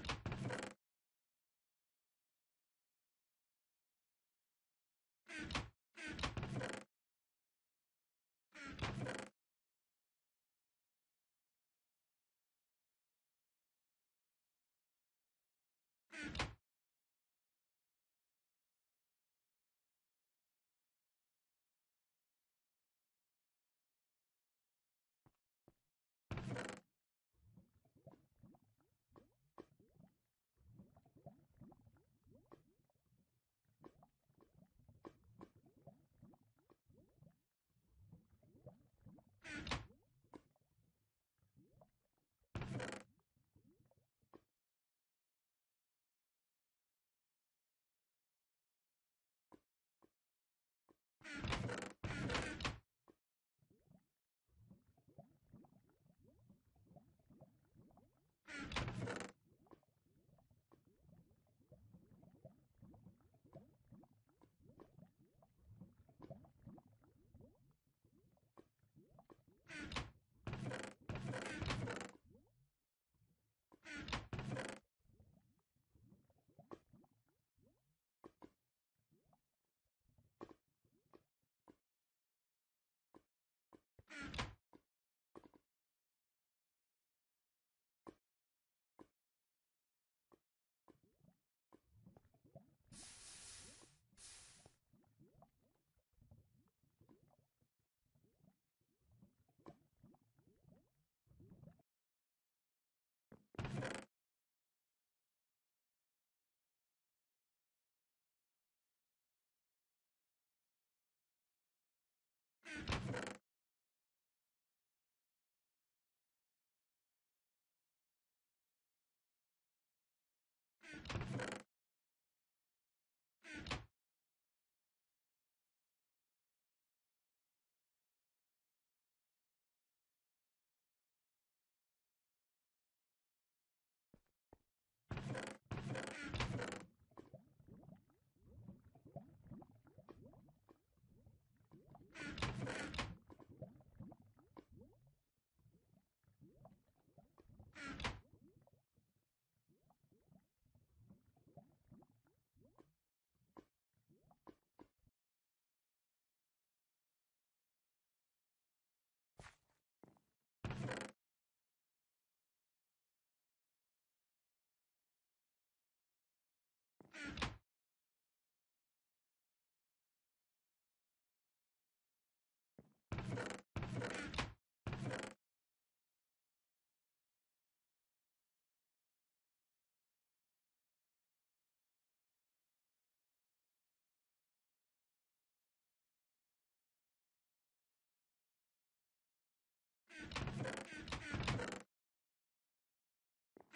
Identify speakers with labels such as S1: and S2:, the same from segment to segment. S1: you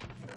S2: Thank you.